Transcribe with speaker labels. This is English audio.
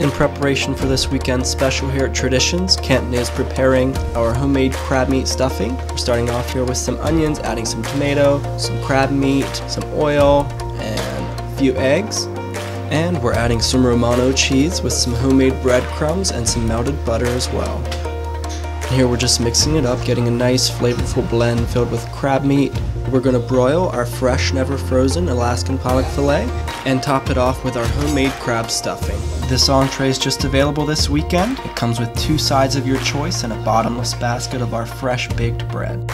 Speaker 1: In preparation for this weekend's special here at Traditions, Kenton is preparing our homemade crab meat stuffing. We're starting off here with some onions, adding some tomato, some crab meat, some oil, and a few eggs. And we're adding some Romano cheese with some homemade breadcrumbs and some melted butter as well. And here we're just mixing it up, getting a nice flavorful blend filled with crab meat. We're going to broil our fresh, never frozen Alaskan pollock filet and top it off with our homemade crab stuffing. This entree is just available this weekend. It comes with two sides of your choice and a bottomless basket of our fresh baked bread.